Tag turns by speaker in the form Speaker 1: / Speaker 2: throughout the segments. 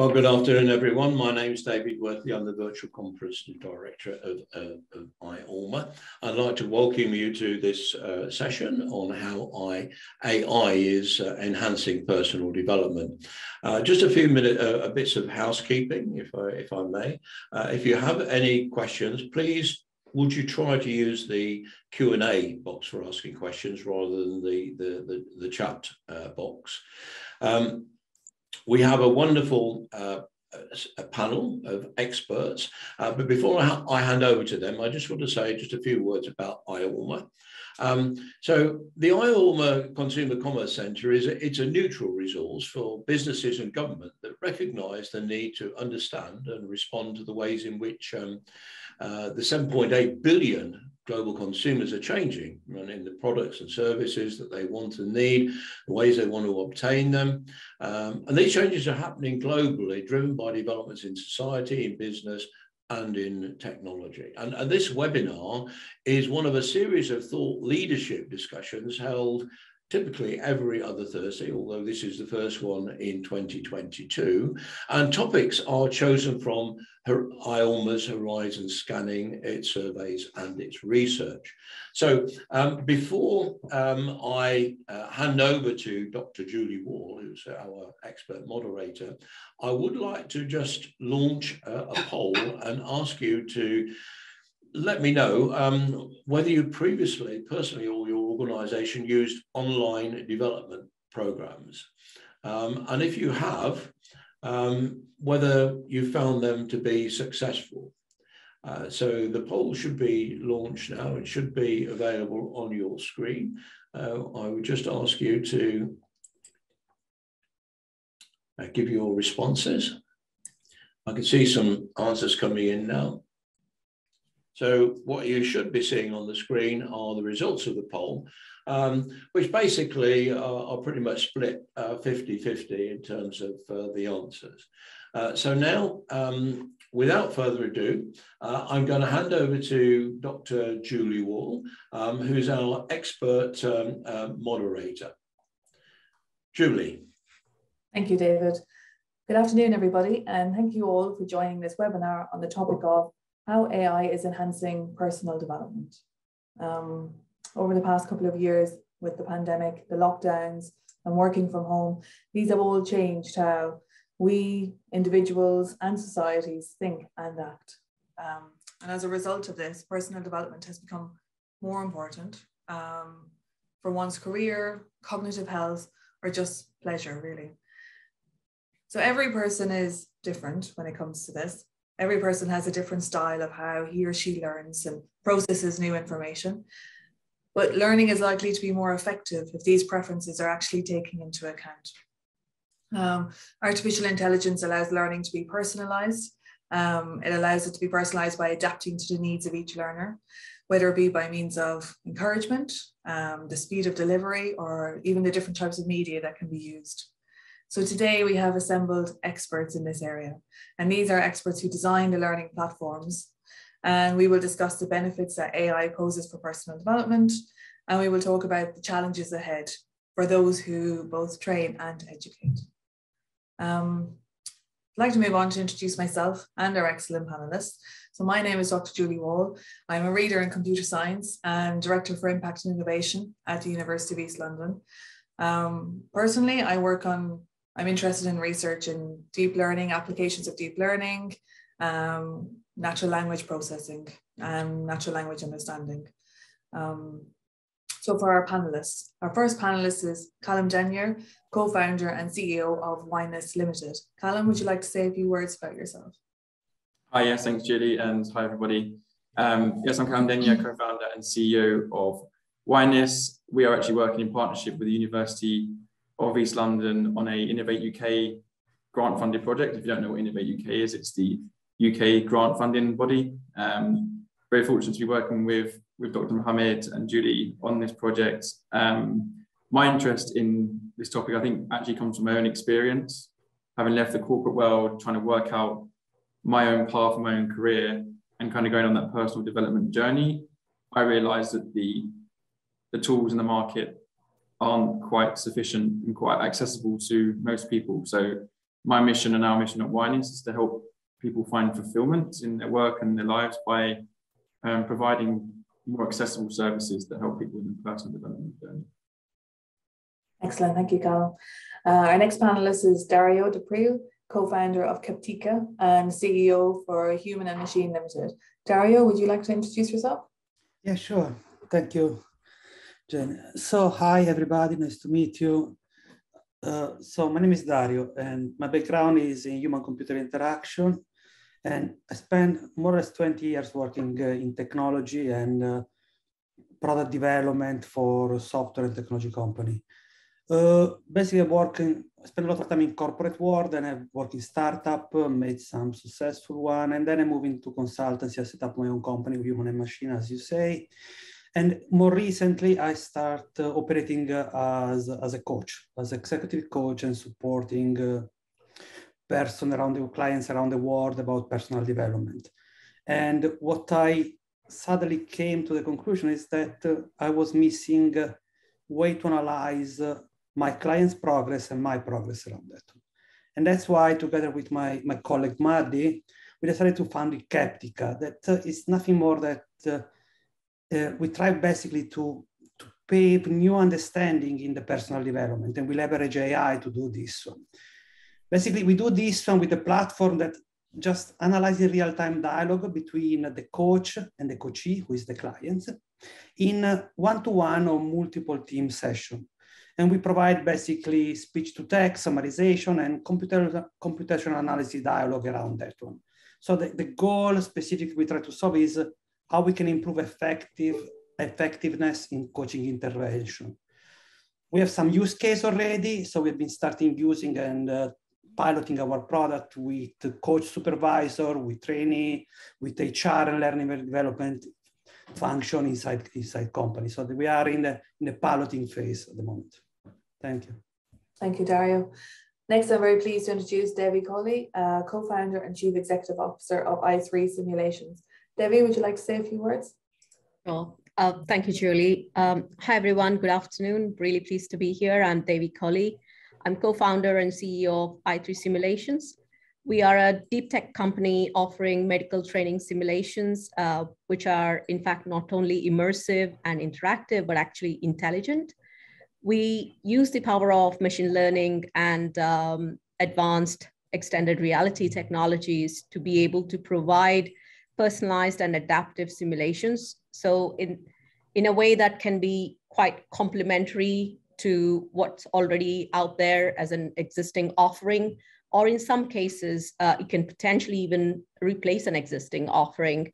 Speaker 1: Well, good afternoon, everyone. My name is David Worthy. I'm the Virtual Conference Director of, uh, of IORMA. I'd like to welcome you to this uh, session on how I, AI is uh, enhancing personal development. Uh, just a few minutes, uh, bits of housekeeping, if I, if I may. Uh, if you have any questions, please would you try to use the Q&A box for asking questions rather than the, the, the, the chat box? Um, we have a wonderful uh, a panel of experts. Uh, but before I, I, hand over to them, I just want to say just a few words about IORMA. Um, so the IORMA Consumer Commerce Centre is a, it's a neutral resource for businesses and government that recognise the need to understand and respond to the ways in which um, uh, the 7.8 billion global consumers are changing in the products and services that they want and need, the ways they want to obtain them. Um, and these changes are happening globally, driven by developments in society, in business, and in technology. And, and, this webinar is one of a series of thought leadership discussions held typically every other Thursday, although this is the first one in 2022. And topics are chosen from her, IORMA's Horizon Scanning, its surveys and its research. So um, before um, I uh, hand over to Dr. Julie Wall, who's our expert moderator, I would like to just launch a, a poll and ask you to let me know um, whether you previously, personally or your organization, used online development programs. Um, and if you have, um, whether you found them to be successful. Uh, so the poll should be launched now. It should be available on your screen. Uh, I would just ask you to uh, give your responses. I can see some answers coming in now. So what you should be seeing on the screen are the results of the poll, um, which basically are, are, pretty much split 50-50 uh, in terms of uh, the answers. Uh, so now, um, without further ado, uh, I'm going to hand over to Dr. Julie Wall, um, who's our expert um, uh, moderator. Julie.
Speaker 2: Thank you, David. Good afternoon, everybody, and thank you all for joining this webinar on the topic of how AI is enhancing personal development. Um, over the past couple of years with the pandemic, the lockdowns, and working from home, these have all changed how we individuals and societies think and act. Um, and as a result of this, personal development has become more important um, for one's career, cognitive health, or just pleasure, really. So every person is different when it comes to this every person has a different style of how he or she learns and processes new information. But learning is likely to be more effective if these preferences are actually taken into account. Um, artificial intelligence allows learning to be personalized. Um, it allows it to be personalized by adapting to the needs of each learner, whether it be by means of encouragement, um, the speed of delivery, or even the different types of media that can be used. So today we have assembled experts in this area, and these are experts who design the learning platforms. And we will discuss the benefits that AI poses for personal development, and we will talk about the challenges ahead for those who both train and educate. Um, I'd like to move on to introduce myself and our excellent panelists. So my name is Dr. Julie Wall. I'm a reader in computer science and Director for Impact and Innovation at the University of East London. Um, personally, I work on I'm interested in research in deep learning, applications of deep learning, um, natural language processing, and natural language understanding. Um, so for our panelists, our first panelist is Callum Denyer, co-founder and CEO of Wineness Limited. Callum, would you like to say a few words about yourself?
Speaker 3: Hi, yes, thanks Julie, and hi everybody. Um, yes, I'm Callum Denyer, co-founder and CEO of Wineness. We are actually working in partnership with the University of East London on a Innovate UK grant funded project. If you don't know what Innovate UK is, it's the UK grant funding body. Um, very fortunate to be working with, with Dr. Mohammed and Julie on this project. Um, my interest in this topic, I think, actually comes from my own experience. Having left the corporate world, trying to work out my own path, my own career, and kind of going on that personal development journey, I realized that the, the tools in the market aren't quite sufficient and quite accessible to most people. So my mission and our mission at Winess is to help people find fulfillment in their work and their lives by um, providing more accessible services that help people in their personal development journey.
Speaker 2: Excellent, thank you, Carl. Uh, our next panelist is Dario Depriu, co-founder of Captica and CEO for Human and Machine Limited. Dario, would you like to introduce yourself?
Speaker 4: Yeah, sure. Thank you, Jen. So, hi everybody, nice to meet you. Uh, so my name is Dario and my background is in human computer interaction. And I spent more or less 20 years working uh, in technology and uh, product development for software and technology company. Uh, basically, I work in, I spent a lot of time in corporate world, and I worked in startup, made some successful one, and then I moved into consultancy. I set up my own company, Human and Machine, as you say. And more recently, I start uh, operating uh, as, as a coach, as executive coach, and supporting uh, person around the clients around the world about personal development. And what I suddenly came to the conclusion is that uh, I was missing a way to analyze my client's progress and my progress around that. And that's why, together with my, my colleague Maddy, we decided to found Captica. That uh, is nothing more that uh, we try basically to, to pave new understanding in the personal development, and we leverage AI to do this. So basically, we do this one with a platform that just analyzing real-time dialogue between the coach and the coachee, who is the client, in one-to-one -one or multiple team session. And we provide basically speech to text, summarization, and computer, computational analysis dialogue around that one. So the, the goal specifically we try to solve is how we can improve effective effectiveness in coaching intervention. We have some use case already. So we've been starting using and uh, piloting our product with coach supervisor, with trainee, with HR and learning development function inside, inside company. So we are in the, in the piloting phase at the moment. Thank you.
Speaker 2: Thank you, Dario. Next, I'm very pleased to introduce Debbie Colley, uh, co-founder and chief executive officer of i3 Simulations. Debbie, would you like to say a few words?
Speaker 5: Sure. Uh, thank you, Julie. Um, hi, everyone. Good afternoon. Really pleased to be here. I'm Debbie Colley. I'm co-founder and CEO of i3 Simulations. We are a deep tech company offering medical training simulations, uh, which are in fact not only immersive and interactive, but actually intelligent we use the power of machine learning and um, advanced extended reality technologies to be able to provide personalized and adaptive simulations. So in, in a way that can be quite complementary to what's already out there as an existing offering, or in some cases, uh, it can potentially even replace an existing offering.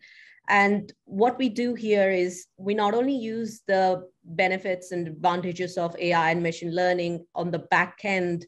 Speaker 5: And what we do here is we not only use the benefits and advantages of AI and machine learning on the back end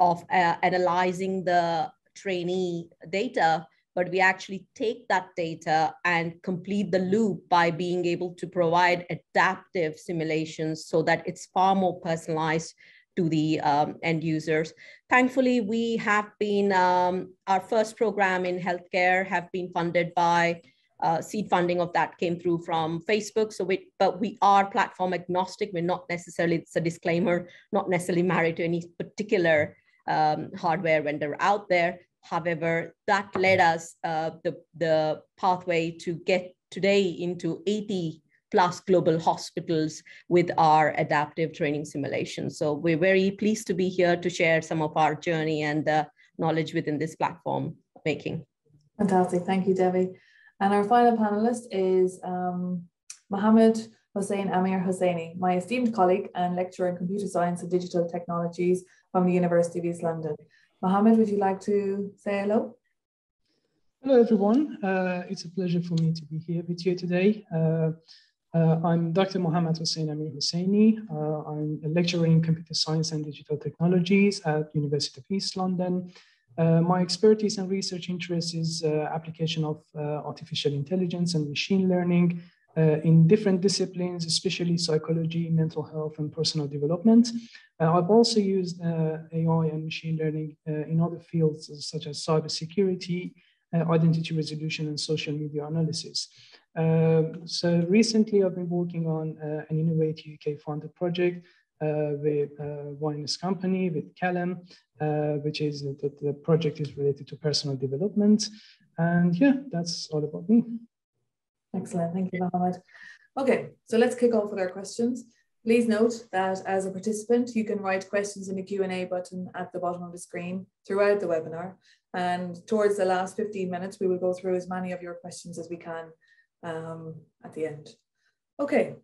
Speaker 5: of uh, analyzing the trainee data, but we actually take that data and complete the loop by being able to provide adaptive simulations so that it's far more personalized to the um, end users. Thankfully, we have been, um, our first program in healthcare have been funded by uh, seed funding of that came through from Facebook. So we, but we are platform agnostic. We're not necessarily, it's a disclaimer, not necessarily married to any particular um, hardware vendor out there. However, that led us uh, the, the pathway to get today into 80 plus global hospitals with our adaptive training simulation. So we're very pleased to be here to share some of our journey and uh, knowledge within this platform making.
Speaker 2: Fantastic. Thank you, Debbie. And our final panelist is um, Mohammed Hossein Amir Hosseini, my esteemed colleague and lecturer in computer science and digital technologies from the University of East London. Mohammed, would you like to say hello?
Speaker 6: Hello, everyone. Uh, it's a pleasure for me to be here with you today. Uh, uh, I'm Dr. Mohammed Hossein Amir Hosseini. Uh, I'm a lecturer in computer science and digital technologies at University of East London. Uh, my expertise and research interest is uh, application of artificial intelligence and machine learning uh, in different disciplines, especially psychology, mental health, and personal development. Uh, I've also used AI and machine learning in other fields such as cybersecurity, identity resolution, and social media analysis. so recently I've been working on an Innovate UK funded project uh, with uh, Winus Company, with Callum, uh, which is that the project is related to personal development. And yeah, that's all about me.
Speaker 2: Excellent. Thank you, Mohammed. Okay, so let's kick off with our questions. Please note that as a participant, you can write questions in the Q&A button at the bottom of the screen throughout the webinar. And towards the last 15 minutes, we will go through as many of your questions as we can um, at the end. Okay,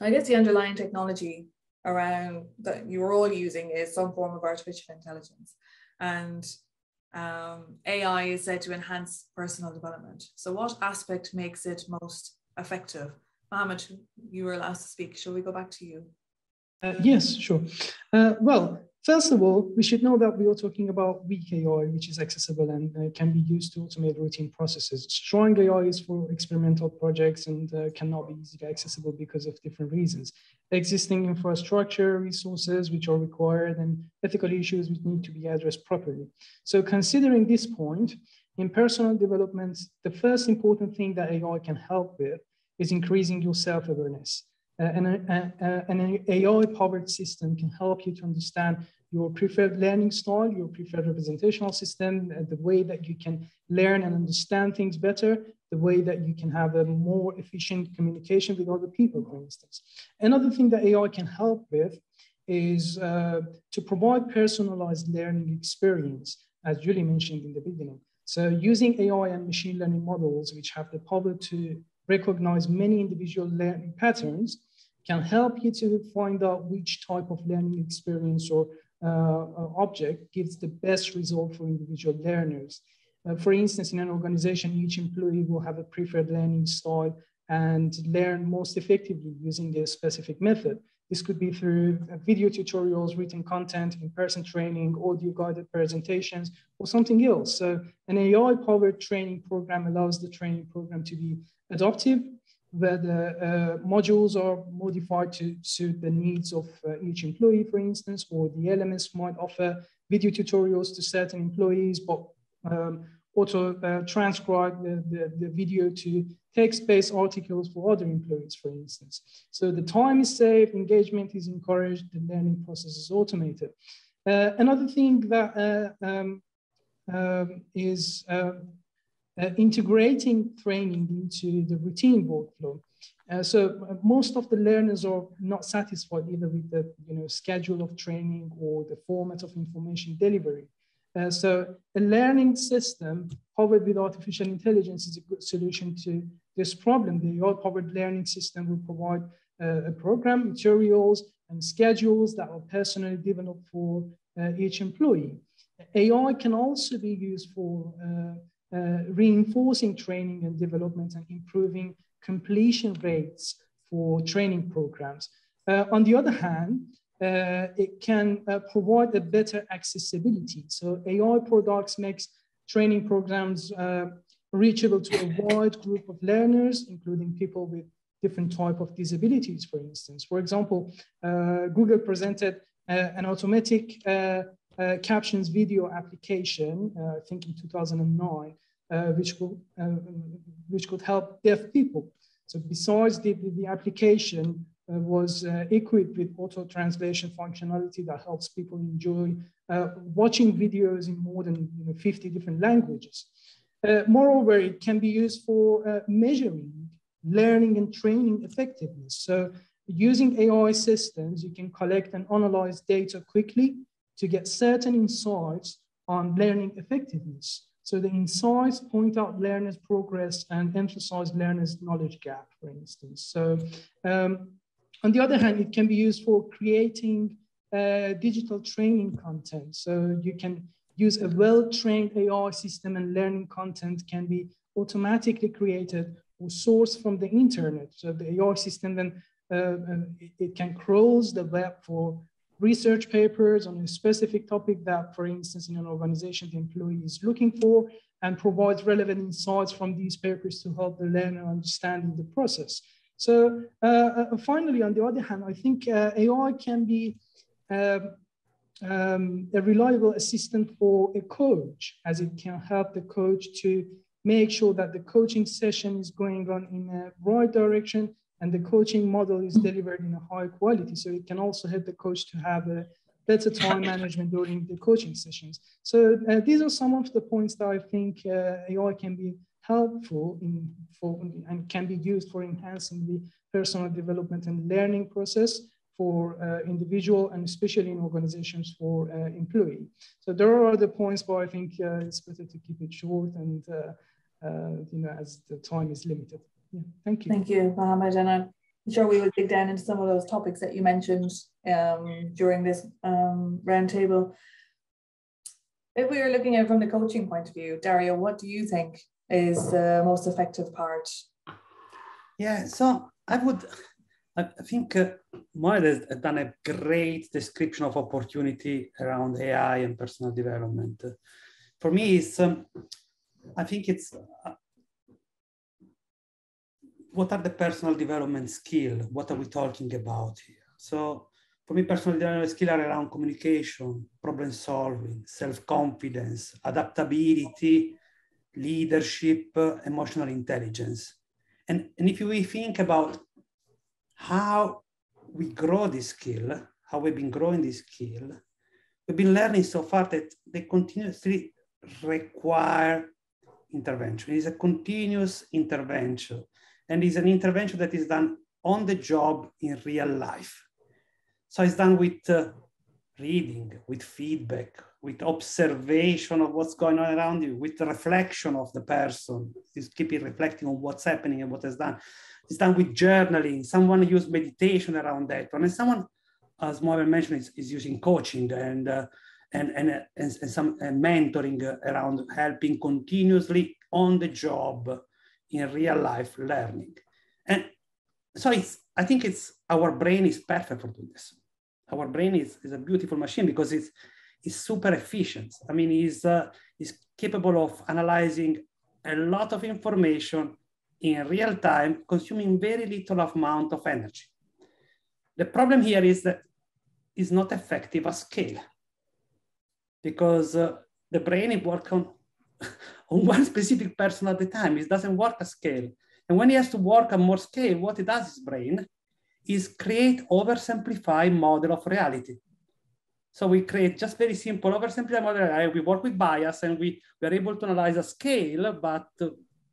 Speaker 2: I guess the underlying technology around that you're all using is some form of artificial intelligence. And um, AI is said to enhance personal development. So what aspect makes it most effective? Mohammed, you were last to speak. Shall we go back to you?
Speaker 6: Uh, yes, sure. Uh, well, first of all, we should know that we are talking about weak AI, which is accessible and uh, can be used to automate routine processes. Strong AI is for experimental projects and uh, cannot be easily accessible because of different reasons. Existing infrastructure, resources which are required, and ethical issues which need to be addressed properly. So considering this point, in personal development, the first important thing that AI can help with is increasing your self-awareness. Uh, and uh, uh, an AI-powered system can help you to understand your preferred learning style, your preferred representational system, the way that you can learn and understand things better, the way that you can have a more efficient communication with other people, for instance. Another thing that AI can help with is uh, to provide personalized learning experience, as Julie mentioned in the beginning. So using AI and machine learning models, which have the power to recognize many individual learning patterns, can help you to find out which type of learning experience or uh, object gives the best result for individual learners. Uh, for instance, in an organization, each employee will have a preferred learning style and learn most effectively using a specific method. This could be through uh, video tutorials, written content, in-person training, audio guided presentations, or something else. So an AI-powered training program allows the training program to be adaptive, where the uh, modules are modified to suit the needs of uh, each employee, for instance, or the LMS might offer video tutorials to certain employees, but um, auto uh, transcribe the, the, the, video to text-based articles for other employees, for instance. So the time is saved, engagement is encouraged, the learning process is automated. Uh, another thing that uh, um, um, is uh, integrating training into the routine workflow. Uh, so uh, most of the learners are not satisfied either with the you know, schedule of training or the format of information delivery. Uh, so a learning system powered with artificial intelligence is a good solution to this problem. The AI-powered learning system will provide uh, a program, materials, and schedules that are personally developed for uh, each employee. AI can also be used for reinforcing training and development and improving completion rates for training programs. Uh, on the other hand, uh, it can uh, provide a better accessibility. So AI products makes training programs uh, reachable to a wide group of learners, including people with different type of disabilities, for instance. For example, uh, Google presented an automatic uh, captions video application, uh, I think in 2009, uh, which could which could help deaf people. So besides the, the, application uh, was uh, equipped with auto translation functionality that helps people enjoy uh, watching videos in more than you know, 50 different languages. moreover, it can be used for measuring learning and training effectiveness. So using AI systems, you can collect and analyze data quickly to get certain insights on learning effectiveness. So the insights point out learners' progress and emphasize learners' knowledge gap, for instance. So um, on the other hand, it can be used for creating uh, digital training content. So you can use a well-trained AI system and learning content can be automatically created or sourced from the internet. So the AI system then uh, uh, it, can crawls the web for research papers on a specific topic that, for instance, in an organization, the employee is looking for and provides relevant insights from these papers to help the learner understand the process. So uh, uh, finally, on the other hand, I think uh, AI can be um, um, a reliable assistant for a coach, as it can help the coach to make sure that the coaching session is going on in the right direction and the coaching model is delivered in a high quality. So it can also help the coach to have a better time management during the coaching sessions. So uh, these are some of the points that I think uh, AI can be helpful in for and can be used for enhancing the personal development and learning process for uh, individual and especially in organizations for uh, employee. So there are other points, but I think uh, it's better to keep it short and uh, you know as the time is limited. Yeah, thank you.
Speaker 2: Thank you, Mohammed. And I'm sure we will dig down into some of those topics that you mentioned um, during this um, roundtable. If we are looking at it from the coaching point of view, Dario, what do you think is the most effective part?
Speaker 4: Yeah, so I would I think uh, Moed has done a great description of opportunity around AI and personal development. For me, it's, um, I think it's, uh, what are the personal development skill? What are we talking about here? So for me, personal development skill are around communication, problem solving, self-confidence, adaptability, leadership, uh, emotional intelligence. And, and if we think about how we grow this skill, how we've been growing this skill, we've been learning so far that they continuously require intervention. It's a continuous intervention. And is an intervention that is done on the job in real life. So it's done with uh, reading, with feedback, with observation of what's going on around you, with reflection of the person, is keeping reflecting on what's happening and what has done. It's done with journaling. Someone used meditation around that one. And someone, as Mohammed mentioned, is, is using coaching and, uh, and, and, and, and, some mentoring around helping continuously on the job in real life learning. And so it's, I think it's, our brain is perfect for doing this. Our brain is, is a beautiful machine because it's, it's super efficient. I mean, it's, uh, it's capable of analyzing a lot of information in real time, consuming very little amount of energy. The problem here is that it's not effective at scale because uh, the brain works on, on one specific person at a time. It doesn't work at scale. And when he has to work at more scale, what he does, his brain, is create oversimplified model of reality. So we create just very simple oversimplified model. We work with bias and we, we are able to analyze a scale, but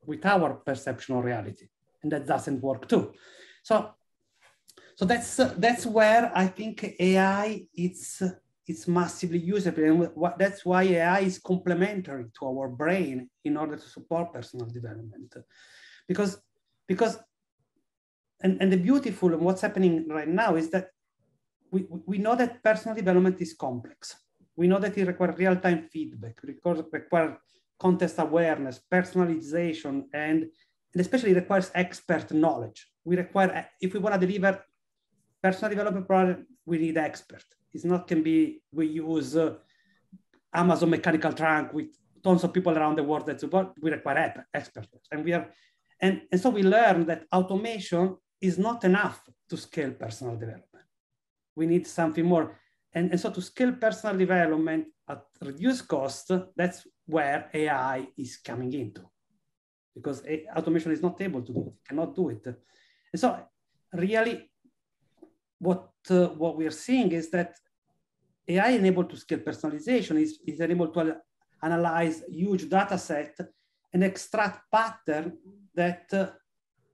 Speaker 4: with our perception of reality. And that doesn't work too. So, so that's, uh, that's where I think AI it's, it's massively usable. And what, that's why AI is complementary to our brain in order to support personal development. Because, because and, and the beautiful and what's happening right now is that we, we know that personal development is complex. We know that it requires real-time feedback, requires, requires context awareness, personalization, and, and especially requires expert knowledge. We require, if we want to deliver personal development product, we need expert. It's not can be, we use uh, Amazon Mechanical Turk with tons of people around the world that support, we require experts. And we are, and, and so we learn that automation is not enough to scale personal development. We need something more. And, and so to scale personal development at reduced cost, that's where AI is coming into because automation is not able to do it, cannot do it. And so really what, uh, what we are seeing is that AI enabled to scale personalization is, is able to analyze huge data set and extract patterns that uh,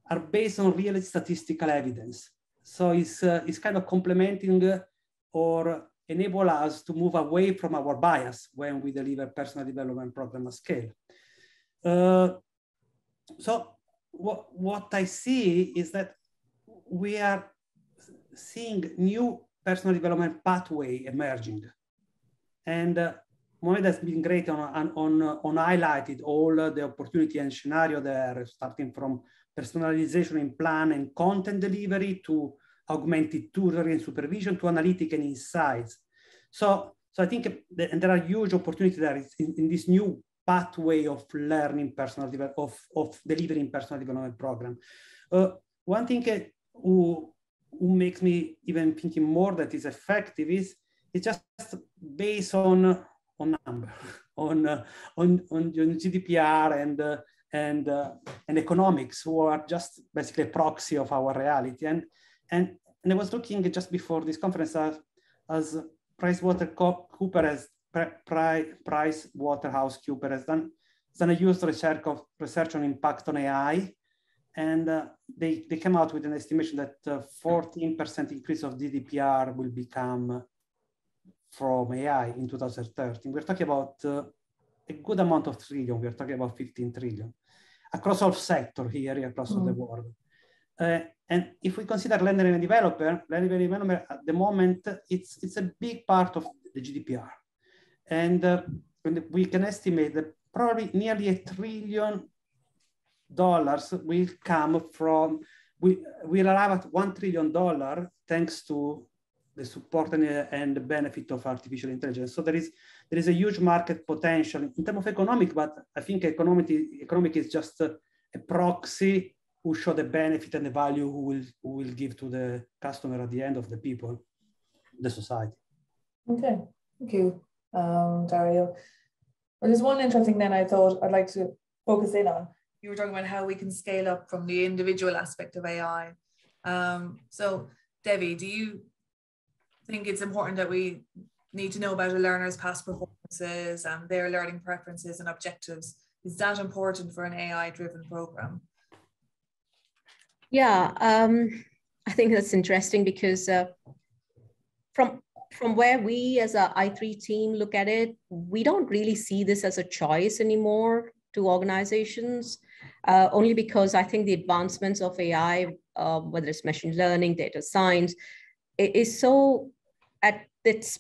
Speaker 4: are based on real statistical evidence. So it's, uh, it's kind of complementing uh, or enable us to move away from our bias when we deliver personal development program at scale. Uh, so what, what I see is that we are seeing new personal development pathway emerging. And uh, Mohammed has been great on, on, on highlighted all the opportunity and scenario there, starting from personalization in plan and content delivery to augmented tutoring and supervision to analytic and insights. So, so I think and there are huge opportunities there in, in this new pathway of learning personal development, of, of delivering personal development program. Uh, one thing uh, who makes me even thinking more that is effective is it's just based on on number, on, uh, on, on GDPR and, uh, and, uh, and economics, who are just basically a proxy of our reality. And, and, and I was looking just before this conference as, as Price Water Cooper has Price Waterhouse Cooper has done, done a used research of research on impact on AI. And uh, they, they came out with an estimation that 14% uh, increase of GDPR will become from AI in 2013. We're talking about uh, a good amount of trillion. We're talking about 15 trillion across all sectors here across mm. the world. Uh, and if we consider lender and developer, lender and developer at the moment, it's, it's a big part of the GDPR. And, uh, and we can estimate that probably nearly a trillion dollars will come from, we will arrive at $1 trillion thanks to the support and, and the benefit of artificial intelligence. So there is there is a huge market potential in terms of economic, but I think economic economic is just a, a proxy who show the benefit and the value who will who will give to the customer at the end of the people, the society.
Speaker 2: Okay, thank you, um, Dario. There's one interesting thing I thought I'd like to focus in on. You were talking about how we can scale up from the individual aspect of AI. Um, so, Devi, do you think it's important that we need to know about a learner's past performances and their learning preferences and objectives. Is that important for an AI driven program?
Speaker 5: Yeah, um, I think that's interesting because uh, from from where we as a i3 team look at it, we don't really see this as a choice anymore to organizations, uh, only because I think the advancements of AI, uh, whether it's machine learning, data science, it is so at its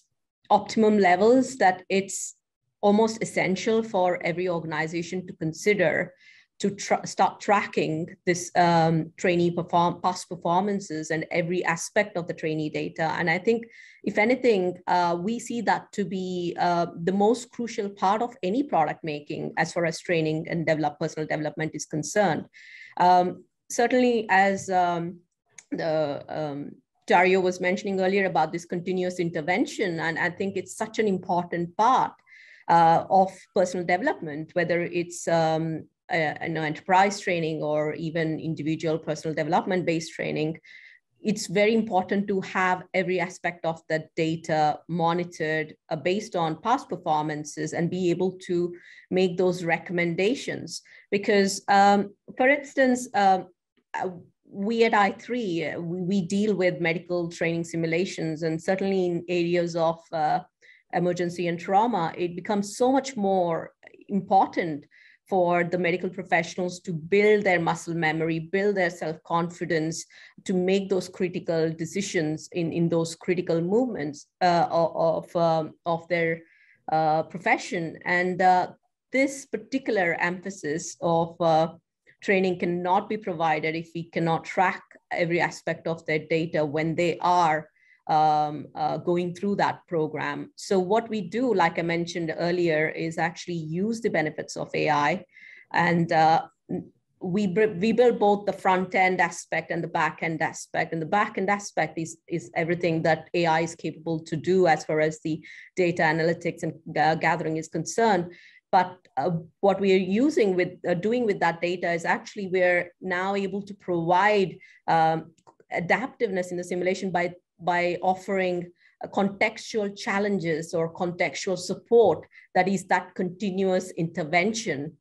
Speaker 5: optimum levels that it's almost essential for every organization to consider to start tracking this um, trainee perform past performances and every aspect of the trainee data. And I think, if anything, uh, we see that to be uh, the most crucial part of any product making as far as training and develop personal development is concerned. Um, certainly, as um, the um, Dario was mentioning earlier about this continuous intervention. And I think it's such an important part uh, of personal development, whether it's um, know, enterprise training or even individual personal development based training. It's very important to have every aspect of the data monitored uh, based on past performances and be able to make those recommendations. Because, um, for instance, um, we at i3 uh, we deal with medical training simulations and certainly in areas of uh, emergency and trauma it becomes so much more important for the medical professionals to build their muscle memory build their self-confidence to make those critical decisions in, in those critical movements uh, of, um, of their uh, profession. And uh, this particular emphasis of uh, training cannot be provided if we cannot track every aspect of their data when they are um, uh, going through that program. So what we do, like I mentioned earlier, is actually use the benefits of AI and uh, we, we build both the front end aspect and the back end aspect. And the back end aspect is, is everything that AI is capable to do as far as the data analytics and uh, gathering is concerned. But uh, what we are using with uh, doing with that data is actually we're now able to provide um, adaptiveness in the simulation by by offering uh, contextual challenges or contextual support that is that continuous intervention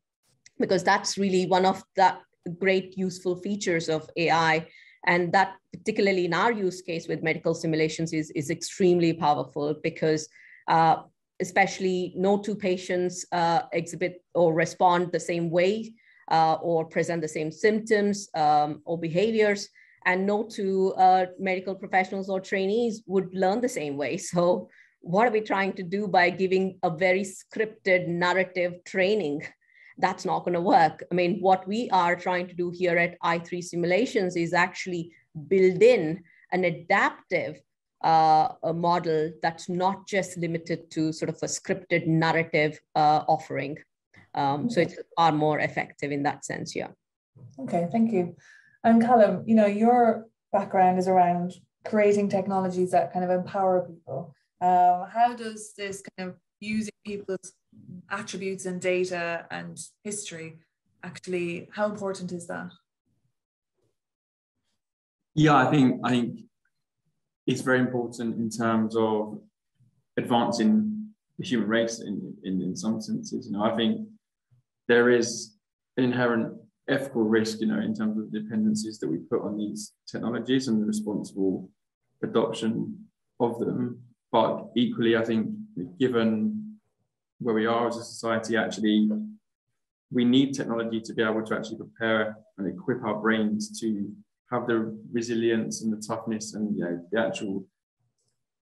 Speaker 5: because that's really one of the great useful features of ai and that particularly in our use case with medical simulations is, is extremely powerful because uh, especially no two patients uh, exhibit or respond the same way uh, or present the same symptoms um, or behaviors and no two uh, medical professionals or trainees would learn the same way so what are we trying to do by giving a very scripted narrative training that's not going to work i mean what we are trying to do here at i3 simulations is actually build in an adaptive uh, a model that's not just limited to sort of a scripted narrative uh, offering. Um, so it's far more effective in that sense, yeah.
Speaker 2: Okay, thank you. And Callum, you know, your background is around creating technologies that kind of empower people. Um, how does this kind of using people's attributes and data and history actually, how important is that?
Speaker 3: Yeah, I think I think it's very important in terms of advancing the human race in, in, in some senses. You know, I think there is an inherent ethical risk, you know, in terms of the dependencies that we put on these technologies and the responsible adoption of them. But equally, I think given where we are as a society, actually, we need technology to be able to actually prepare and equip our brains to have the resilience and the toughness and you know, the actual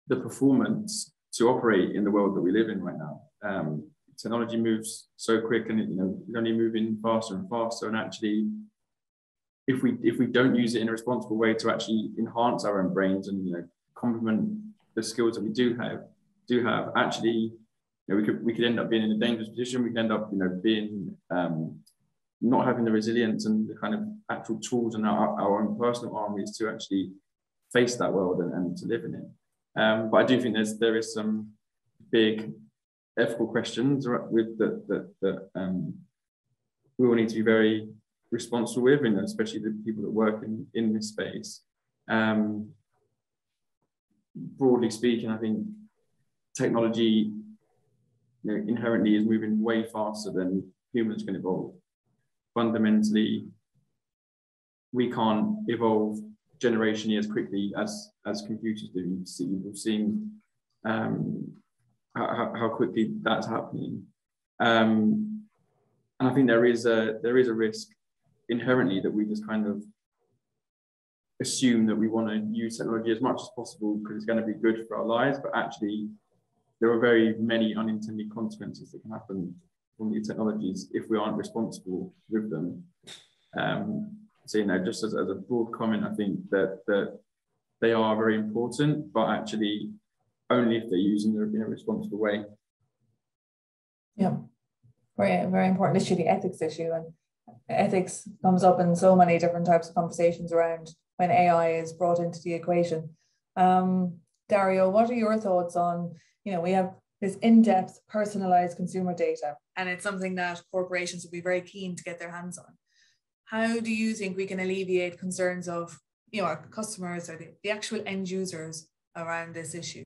Speaker 3: the performance to operate in the world that we live in right now. Um, technology moves so quick and it, you know it's only moving faster and faster. And actually if we if we don't use it in a responsible way to actually enhance our own brains and you know complement the skills that we do have do have actually you know, we could we could end up being in a dangerous position. We could end up you know being um, not having the resilience and the kind of actual tools and our, our own personal armies to actually face that world and, and to live in it. Um, but I do think there's there is some big ethical questions with that that, that um, we will need to be very responsible with, and especially the people that work in, in this space. Um, broadly speaking, I think technology you know, inherently is moving way faster than humans can evolve. Fundamentally, we can't evolve generationally as quickly as as computers do. You see, we've seen um, how, how quickly that's happening. Um, and I think there is a there is a risk inherently that we just kind of assume that we want to use technology as much as possible because it's going to be good for our lives, but actually there are very many unintended consequences that can happen from these technologies if we aren't responsible with them. Um, so you know, just as, as a broad comment, I think that that they are very important, but actually only if they're using them in a responsible way.
Speaker 2: Yeah, very very important issue, the ethics issue, and ethics comes up in so many different types of conversations around when AI is brought into the equation. Um, Dario, what are your thoughts on, you know, we have this in-depth personalized consumer data, and it's something that corporations would be very keen to get their hands on. How do you think we can alleviate concerns of, you know, our customers or the, the actual end users around this issue?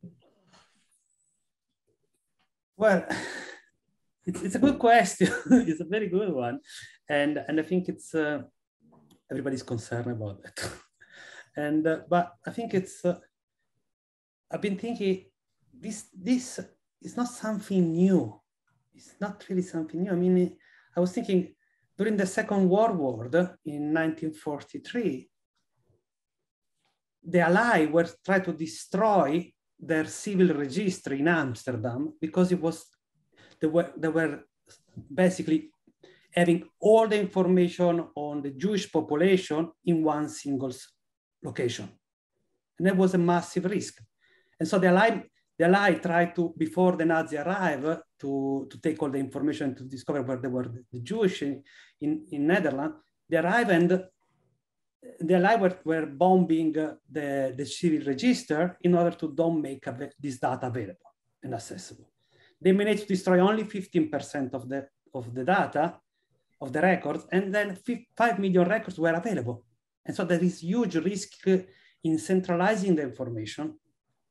Speaker 4: Well, it's, it's a good question. it's a very good one. And, and I think it's, uh, everybody's concerned about it. and, uh, but I think it's, uh, I've been thinking this, this is not something new. It's not really something new. I mean, I was thinking during the Second World War in 1943, the Allies were trying to destroy their civil registry in Amsterdam because it was they were they were basically having all the information on the Jewish population in one single location. And that was a massive risk. And so the Allied, the Allied tried to, before the Nazi arrived, to, to take all the information to discover where they were the Jewish in, in, in Netherlands. They arrived and the Allied were, were bombing the, the civil register in order to don't make this data available and accessible. They managed to destroy only 15% of the, of the data, of the records, and then 5 million records were available. And so there is huge risk uh, in centralizing the information,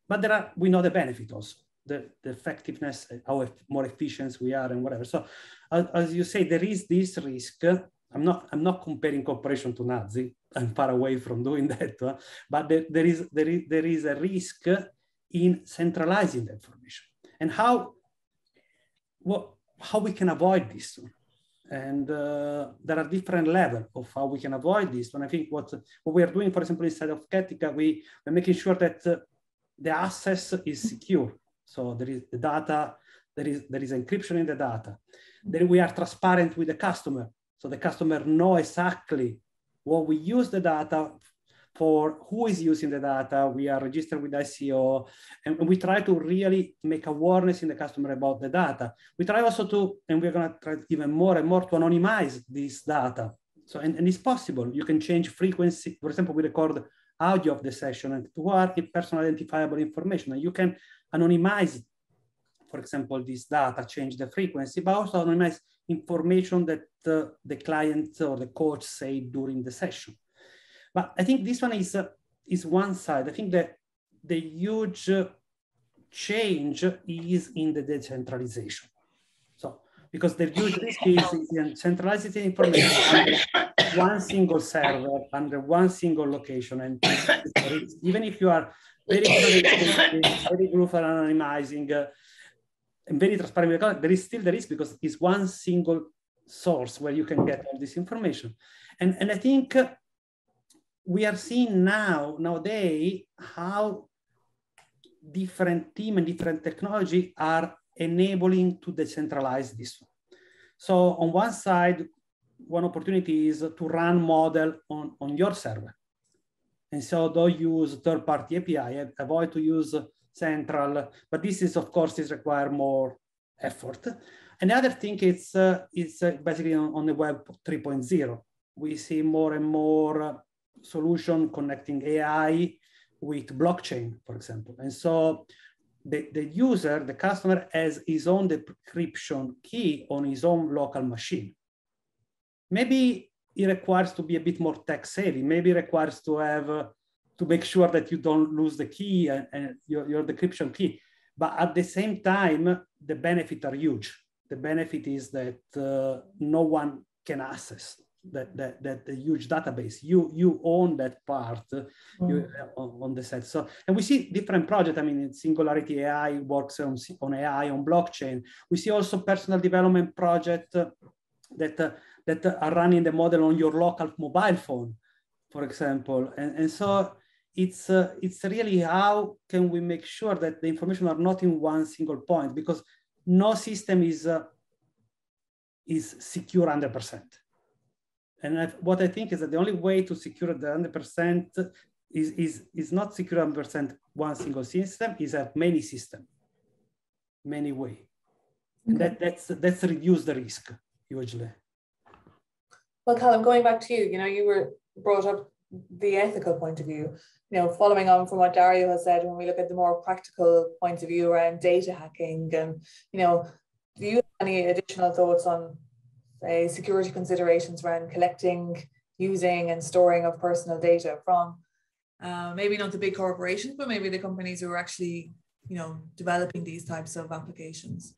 Speaker 4: but there are, we know the benefit also, the, the effectiveness, how more efficient we are and whatever. So as, as you say, there is this risk I'm not, I'm not comparing cooperation to Nazi. I'm far away from doing that, but there, there, is, there, is, there is a risk in centralizing the information and how, what, how we can avoid this. And uh, there are different levels of how we can avoid this. And I think what, what we are doing, for example, inside of Captica, we, we're making sure that uh, the access is secure. So there is the data, there is, there is encryption in the data. Then we are transparent with the customer so the customer know exactly what we use the data for, who is using the data. We are registered with ICO, and we try to really make awareness in the customer about the data. We try also to, and we're going to try even more and more to anonymize this data. So, and, and it's possible. You can change frequency. For example, we record audio of the session and to are personal identifiable information. And you can anonymize, for example, this data, change the frequency, but also anonymize information that uh, the client or the coach say during the session. But I think this one is, uh, is one side. I think that the huge uh, change is in the decentralization. So, because the huge risk is in centralizing information one single server, under one single location. And even if you are very, very group anonymizing, uh, and very transparent, there is still the risk because it's one single source where you can get all this information. And, and I think uh, we are seeing now, nowadays, how different team and different technology are enabling to decentralize this. So on one side, one opportunity is to run model on, on your server. And so don't use third-party API, avoid to use central, but this is of course is require more effort. Another thing is, uh, is uh, basically on, on, the web 3.0. We see more and more uh, solution connecting AI with blockchain, for example. And so the, the user, the customer has his own decryption key on his own local machine. Maybe it requires to be a bit more tech savvy. Maybe it requires to have, uh, to make sure that you don't lose the key and, and your, your decryption key. But at the same time, the benefits are huge. The benefit is that uh, no one can access that, that, that huge database. You, you own that part mm. you, on, on, the set. So, and we see different projects. I mean, Singularity AI works on, on AI, on blockchain. We see also personal development project that, uh, that are running the model on your local mobile phone, for example. And, and so it's, uh, it's really how can we make sure that the information are not in one single point because no system is, uh, is secure 100%. And I've, what I think is that the only way to secure the 100% is, is, is not secure 100% one single system, is have many system, many way. Okay. That, that's, that's reduce the risk hugely.
Speaker 2: Well, Callum, going back to you, you know, you were brought up the ethical point of view, you know, following on from what Dario has said, when we look at the more practical point of view around data hacking and, you know, do you have any additional thoughts on say, security considerations around collecting, using, and storing of personal data from uh, maybe not the big corporations, but maybe the companies who are actually, you know, developing these types of applications.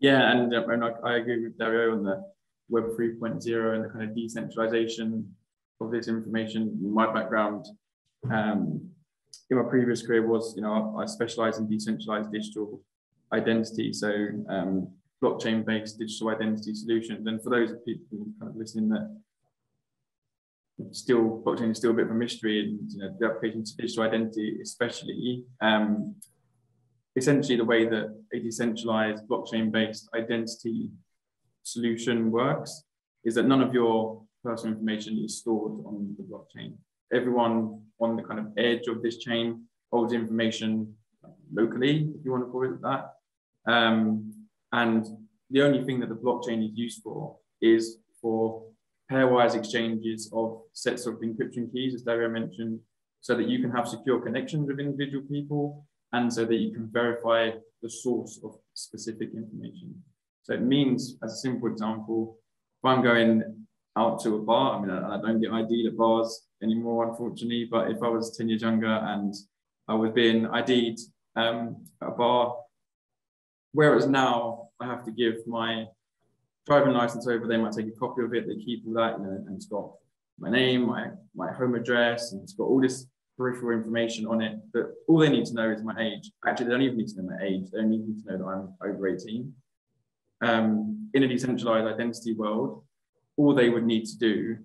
Speaker 3: Yeah, and, uh, I, I, agree with Dario on the Web 3.0 and the kind of decentralization of this information. My background um, in my previous career was, you know, I specialize in decentralized digital identity. So um, blockchain-based digital identity solutions. And for those people kind of listening that still blockchain is still a bit of a mystery and you know, the application to digital identity especially um, essentially the way that a decentralized blockchain-based identity solution works is that none of your personal information is stored on the blockchain. Everyone on the kind of edge of this chain holds information locally, if you want to call it that. Um, and the only thing that the blockchain is used for is for pairwise exchanges of sets of encryption keys, as Dario mentioned, so that you can have secure connections with individual people and so that you can verify the source of specific information. So it means, as a simple example, if I'm going out to a bar, I mean, I, I don't get ID'd at bars anymore, unfortunately, but if I was 10 years younger and I was being ID'd um, at a bar, Whereas now I have to give my driving license over, they might take a copy of it, they keep all that, you know, and it's got my name, my, my home address, and it's got all this peripheral information on it. But all they need to know is my age. Actually, they don't even need to know my age. They only need to know that I'm over 18. Um, in a decentralized identity world, all they would need to do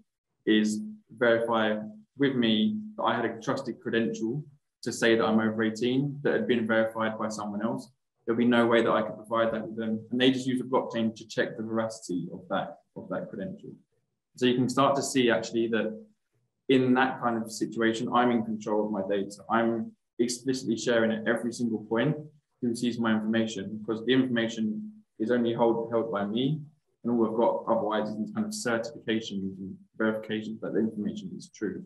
Speaker 3: is verify with me that I had a trusted credential to say that I'm over 18 that had been verified by someone else there'll be no way that I could provide that with them. And they just use a blockchain to check the veracity of that, of that credential. So you can start to see actually that in that kind of situation, I'm in control of my data. I'm explicitly sharing at every single point who sees my information because the information is only hold, held by me. And all I've got otherwise is kind of certifications and verifications that the information is true.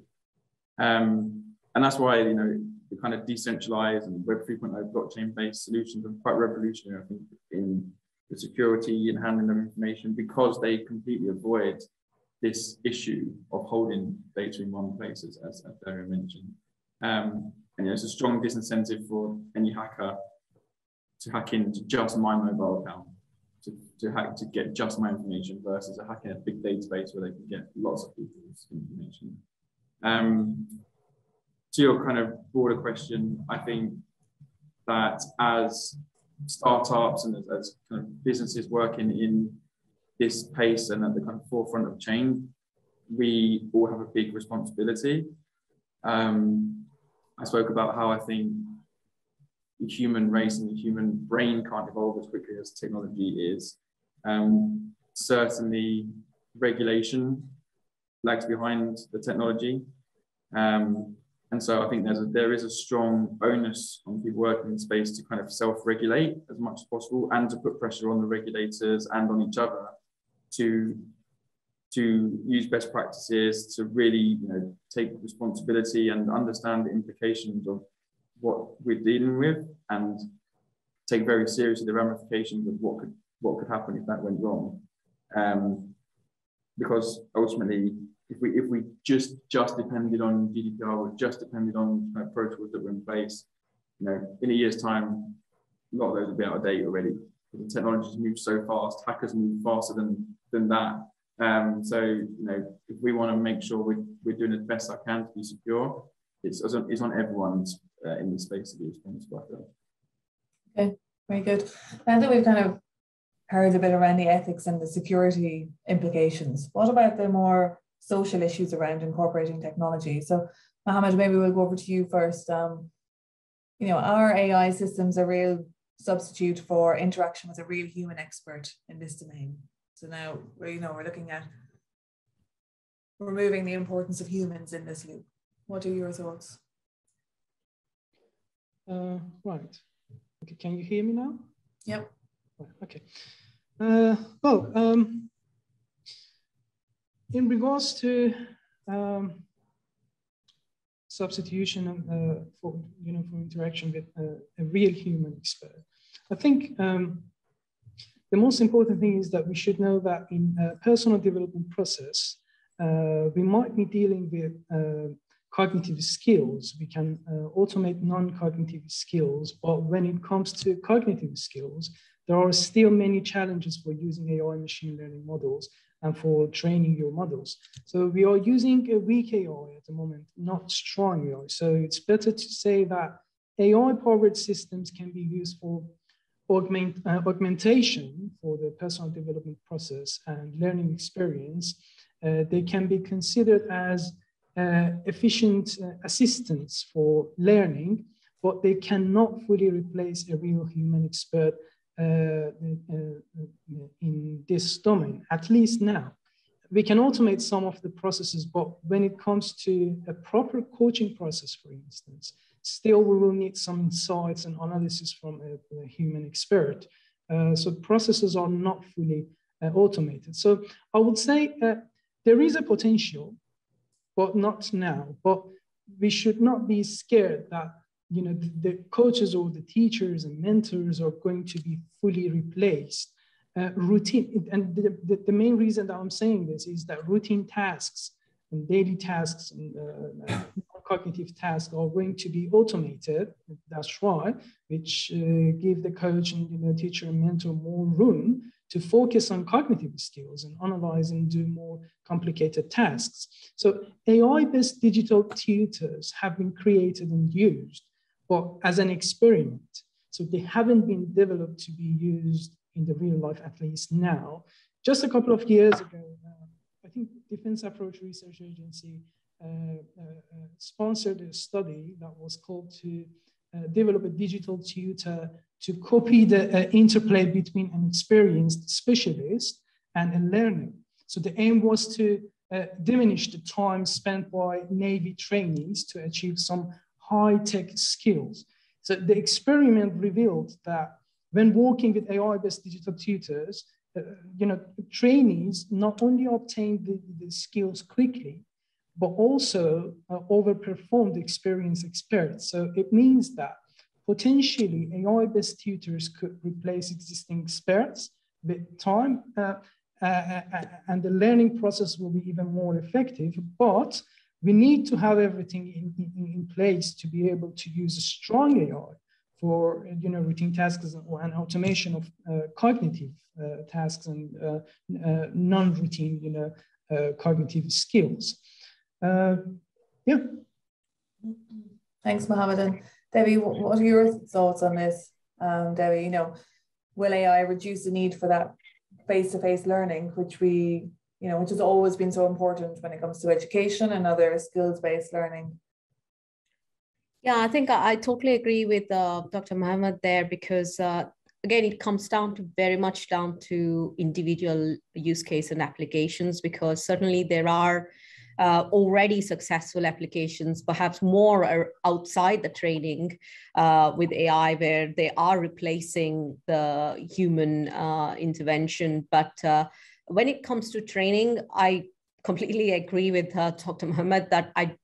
Speaker 3: Um, and that's why, you know, the kind of decentralized and Web 3.0 blockchain based solutions are quite revolutionary, I think, in the security and handling of information because they completely avoid this issue of holding data in one place, as, as mentioned. Um, and it's a strong disincentive for any hacker to hack into just my mobile account, to, to hack to get just my information versus a hacking a big database where they can get lots of people's information. Um, to your kind of broader question, I think that as startups and as, as kind of businesses working in this pace and at the kind of forefront of change, we all have a big responsibility. Um, I spoke about how I think the human race and the human brain can't evolve as quickly as technology is. Um, certainly, regulation lags behind the technology. Um, and so I think there's a, there is a strong onus on people working in space to kind of self-regulate as much as possible and to put pressure on the regulators and on each other to to use best practices to really you know take responsibility and understand the implications of what we're dealing with and take very seriously the ramifications of what could what could happen if that went wrong um, because ultimately if we if we just just depended on GDPR or just depended on of protocols that were in place, you know, in a year's time, a lot of those will be out of date already. The technologies moved so fast, hackers move faster than than that. Um, so you know, if we want to make sure we're, we're doing the best I can to be secure, it's it's on everyone's uh, in the space to be responsible.
Speaker 2: Okay, very good. Now that we've kind of heard a bit around the ethics and the security implications, what about the more social issues around incorporating technology. So, Mohammed, maybe we'll go over to you first. Um, you know, our AI systems a real substitute for interaction with a real human expert in this domain. So now, you know, we're looking at removing the importance of humans in this loop. What are your thoughts?
Speaker 6: Uh, right. Okay, can you hear me now?
Speaker 2: Yep.
Speaker 6: Okay. Uh, well, um, in regards to um, substitution uh, for you know for interaction with uh, a real human expert, I think um, the most important thing is that we should know that in a personal development process, uh, we might be dealing with uh, cognitive skills. We can uh, automate non-cognitive skills, but when it comes to cognitive skills, there are still many challenges for using AI machine learning models and for training your models. So we are using a weak AI at the moment, not strong AI. So it's better to say that AI-powered systems can be used for augment, uh, augmentation for the personal development process and learning experience. Uh, they can be considered as efficient uh, assistants for learning, but they cannot fully replace a real human expert uh, in this domain, at least now. We can automate some of the processes, but when it comes to a proper coaching process, for instance, still we will need some insights and analysis from a, a human expert. Uh, so processes are not fully uh, automated. So I would say uh, there is a potential, but not now. But we should not be scared that you know, the, the, coaches or the teachers and mentors are going to be fully replaced. Uh, routine, and the, the, the, main reason that I'm saying this is that routine tasks and daily tasks and uh, cognitive tasks are going to be automated. That's right, which uh, give the coach and you know, teacher and mentor more room to focus on cognitive skills and analyze and do more complicated tasks. So AI-based digital tutors have been created and used but as an experiment. So they haven't been developed to be used in the real life, at least now. Just a couple of years ago, uh, I think Defense Approach Research Agency sponsored a study that was called to uh, develop a digital tutor to copy the uh, interplay between an experienced specialist and a learner. So the aim was to diminish the time spent by Navy trainees to achieve some high-tech skills. So the experiment revealed that when working with AI-based digital tutors, uh, you know, trainees not only obtained the, the skills quickly, but also uh, overperformed experienced experts. So it means that potentially AI-based tutors could replace existing experts with time, uh, uh, uh, and the learning process will be even more effective. But we need to have everything in, in, in place to be able to use a strong AI for you know routine tasks and automation of uh, cognitive uh, tasks and uh, uh non-routine you know uh, cognitive skills. Uh, yeah.
Speaker 2: Thanks, Mohammed. And Debbie, what are your thoughts on this? Um, Debbie, you know, will AI reduce the need for that face-to-face learning, which we, you know, which has always been so important when it comes to education and other skills-based learning?
Speaker 5: Yeah, I think I, I totally agree with uh, Dr. Mohammed there because uh, again, it comes down to very much down to individual use case and applications because certainly there are uh, already successful applications, perhaps more are outside the training uh, with AI, where they are replacing the human uh, intervention. But uh, when it comes to training, I completely agree with uh, Dr. Mohammed that I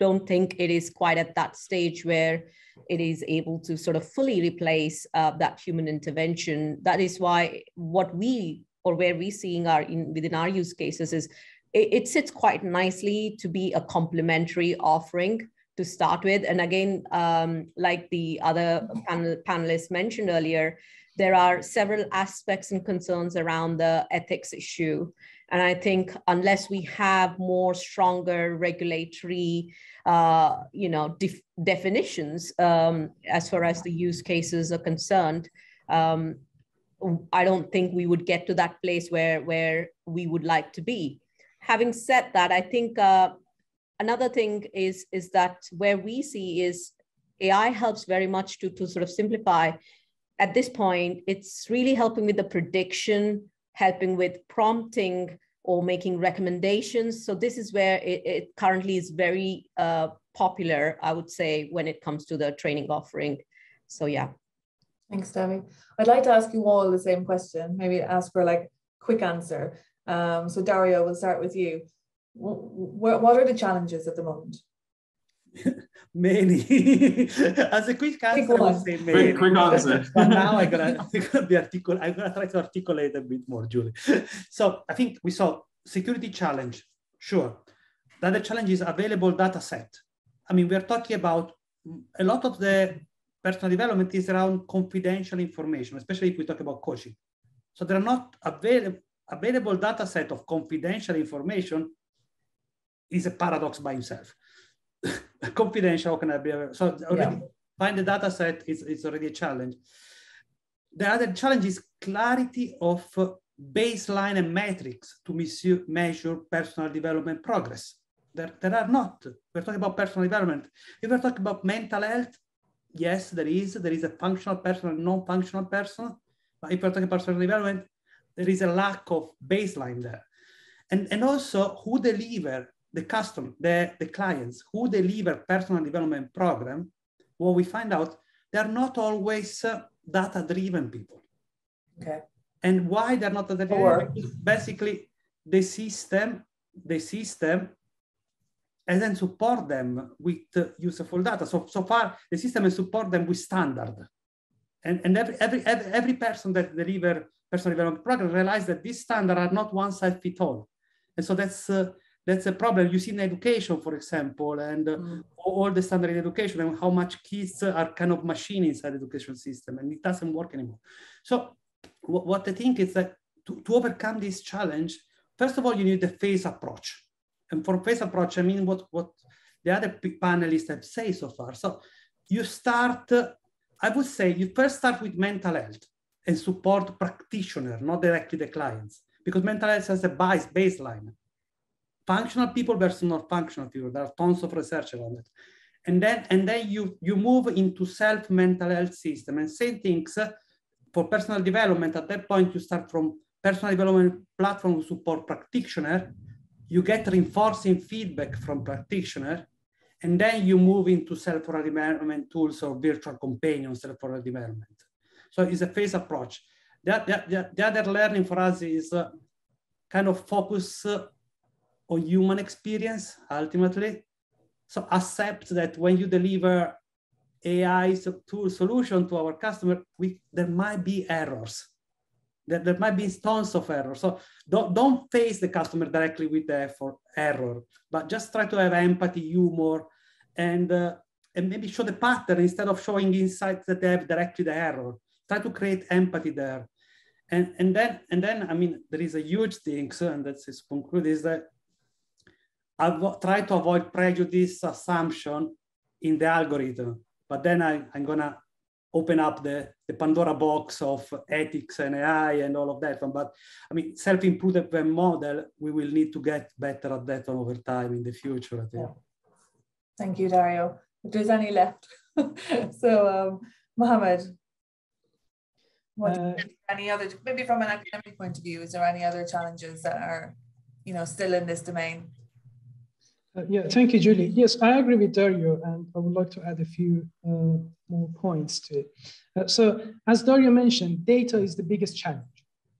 Speaker 5: don't think it is quite at that stage where it is able to sort of fully replace uh, that human intervention. That is why what we or where we're seeing our in within our use cases is it, it sits quite nicely to be a complementary offering to start with. And again, um, like the other panel, panelists mentioned earlier, there are several aspects and concerns around the ethics issue. And I think unless we have more stronger regulatory, uh, you know, def definitions um, as far as the use cases are concerned, um, I don't think we would get to that place where where we would like to be having said that, I think uh, another thing is, is that where we see is AI helps very much to, to sort of simplify. At this point, it's really helping with the prediction, helping with prompting or making recommendations. So this is where it, it currently is very uh, popular, I would say, when it comes to the training offering. So yeah.
Speaker 2: Thanks, Debbie. I'd like to ask you all the same question, maybe ask for like quick answer. Um, so Dario, we'll start with you. What, what are the challenges at the moment?
Speaker 4: many. As a quick answer, I would say many.
Speaker 3: Quick, quick answer.
Speaker 4: but now I'm gonna, I'm gonna be articul- I'm gonna try to articulate a bit more, Julie. So I think we saw security challenge, sure. The other challenge is available data set. I mean, we're talking about a lot of the personal development is around confidential information, especially if we talk about coaching. So they're not available available data set of confidential information is a paradox by himself. confidential can I be so already yeah. find the data set is, is already a challenge. The other challenge is clarity of uh, baseline and metrics to measure personal development progress. There, there are not. We're talking about personal development. If we're talking about mental health, yes, there is. There is a functional person and non-functional person. But if we're talking about personal development, there is a lack of baseline there. And, and also who deliver the custom, the, the clients, who deliver personal development program, what we find out, they're not always uh, data-driven people.
Speaker 2: Okay.
Speaker 4: And why they're not data-driven? Basically, the system, the system and then support them with uh, useful data. So, so far, the system has support them with standard. And, and every, every, every, every person that deliver personal development program realize that these standards are not one size fit all. And so that's, uh, that's a problem. You see in education, for example, and uh, mm. all the standard in education and how much kids are kind of machine inside the education system and it doesn't work anymore. So what I think is that to, to overcome this challenge, first of all, you need the phase approach. And for phase approach, I mean what, what the other panelists have said so far. So you start, uh, I would say you first start with mental health and support practitioner, not directly the clients, because mental health has a base baseline. Functional people versus not functional people. There are tons of research around it. And then, and then you, you move into self mental health system and same things uh, for personal development. At that point, you start from personal development platform support practitioner. You get reinforcing feedback from practitioner. And then you move into self-development tools or virtual companions for development. So it's a phase approach. The, the, the other learning for us is uh, kind of focus uh, on human experience ultimately. So accept that when you deliver AI tool solution to our customer, we, there might be errors. There, there might be tons of errors. So don't, don't face the customer directly with the effort, error, but just try to have empathy, humor, and, uh, and maybe show the pattern instead of showing insights that they have directly the error. Try to create empathy there. And, and then, and then, I mean, there is a huge thing, so, and that's is conclude, is that I try to avoid prejudice assumption in the algorithm, but then I, I'm gonna open up the, the Pandora box of ethics and AI and all of that. But I mean, self-improvement model, we will need to get better at that over time in the future.
Speaker 2: Yeah. Thank you, Dario. If there's any left. so, um, Mohammed, what uh, any other, maybe from an academic point of view, is there any other challenges that are, you know, still in this domain?
Speaker 6: Uh, yeah, thank you, Julie. Yes, I agree with Dario, and I would like to add a few uh, more points to it. Uh, so, as Dario mentioned, data is the biggest challenge.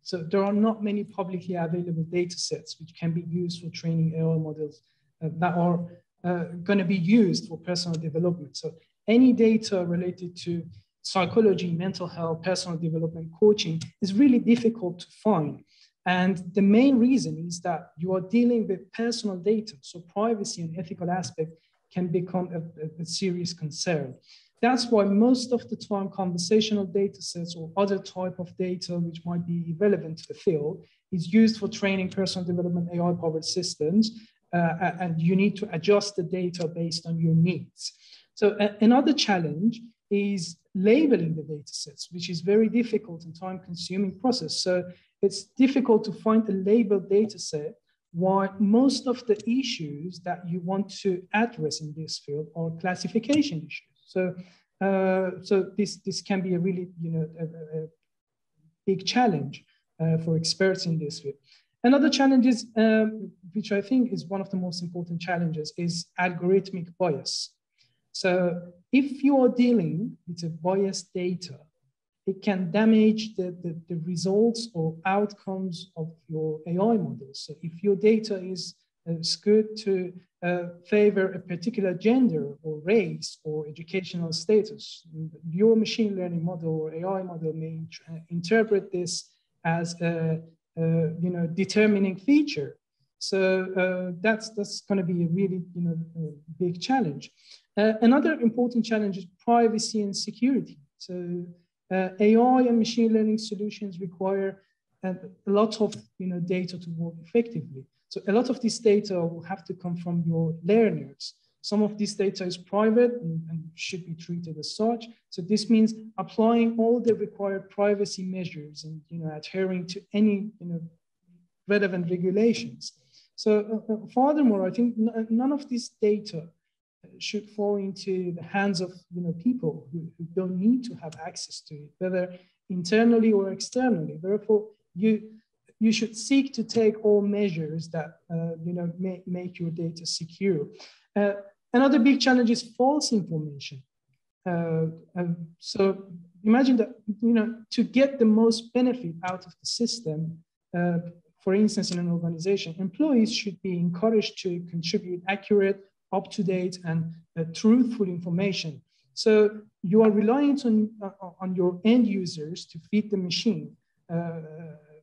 Speaker 6: So, there are not many publicly available data sets which can be used for training AI models uh, that are uh, going to be used for personal development. So, any data related to psychology, mental health, personal development, coaching is really difficult to find. And the main reason is that you are dealing with personal data. So privacy and ethical aspect can become a, a, serious concern. That's why most of the time conversational data sets or other type of data which might be relevant to the field is used for training personal development AI powered systems. Uh, and you need to adjust the data based on your needs. So another challenge is labeling the data sets, which is very difficult and time consuming process. So it's difficult to find a labeled data set why most of the issues that you want to address in this field are classification issues. So, uh, so this, this can be a really, you know, a, a big challenge uh, for experts in this field. Another challenge is, um, which I think is one of the most important challenges, is algorithmic bias. So if you are dealing with a biased data, it can damage the, the, the, results or outcomes of your AI models. So if your data is, uh, good to uh, favor a particular gender or race or educational status, your machine learning model or AI model may uh, interpret this as a, a, you know determining feature. So uh, that's that's going to be a really you know big challenge. Uh, another important challenge is privacy and security. So uh, AI and machine learning solutions require a, lot of you know, data to work effectively. So a lot of this data will have to come from your learners. Some of this data is private and, and, should be treated as such. So this means applying all the required privacy measures and you know, adhering to any you know, relevant regulations. So uh, uh furthermore, I think none of this data should fall into the hands of you know people who, who don't need to have access to it, whether internally or externally. Therefore, you you should seek to take all measures that uh, you know make, make your data secure. Uh, another big challenge is false information. Uh, so imagine that you know to get the most benefit out of the system. Uh, for instance, in an organization, employees should be encouraged to contribute accurate up to date and uh, truthful information. So you are reliant on, uh, on your end users to feed the machine uh,